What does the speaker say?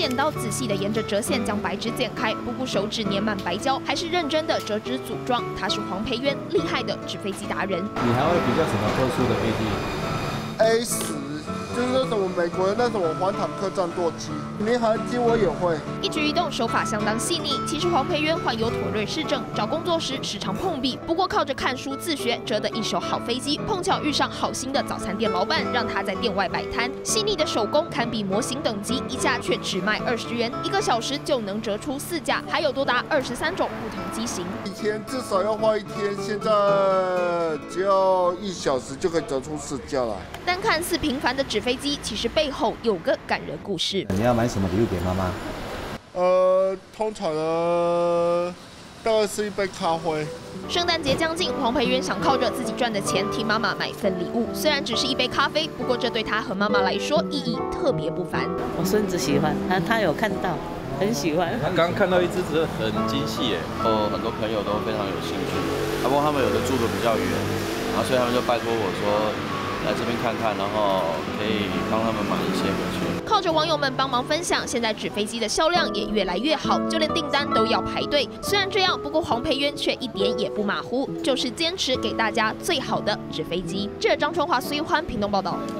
剪刀仔细的沿着折线将白纸剪开，不顾手指粘满白胶，还是认真的折纸组装。他是黄培渊，厉害的纸飞机达人。你还会比较什么特殊的飞机？A 十。就是那什么美国的那什么反坦克战斗机，民航机我也会。一举一动手法相当细腻。其实黄培渊患有妥瑞氏症，找工作时时常碰壁。不过靠着看书自学，折得一手好飞机。碰巧遇上好心的早餐店老板，让他在店外摆摊。细腻的手工堪比模型等级，一架却只卖二十元，一个小时就能折出四架，还有多达二十三种不同机型。以前至少要花一天，现在只要一小时就可以折出四架了。单看似平凡的纸飞机，其实背后有个感人故事。你要买什么礼物给妈妈？呃，通常呢，大概是一杯咖啡。圣诞节将近，黄培渊想靠着自己赚的钱替妈妈买份礼物。虽然只是一杯咖啡，不过这对他和妈妈来说意义特别不凡。我孙子喜欢，他他有看到，很喜欢。他刚看到一只，只很精细耶。哦，很多朋友都非常有兴趣。不过他们有的住的比较远，然后所以他们就拜托我说。来这边看看，然后可以帮他们买一些回去。靠着网友们帮忙分享，现在纸飞机的销量也越来越好，就连订单都要排队。虽然这样，不过黄培渊却一点也不马虎，就是坚持给大家最好的纸飞机。这张春华、孙一欢，屏东报道。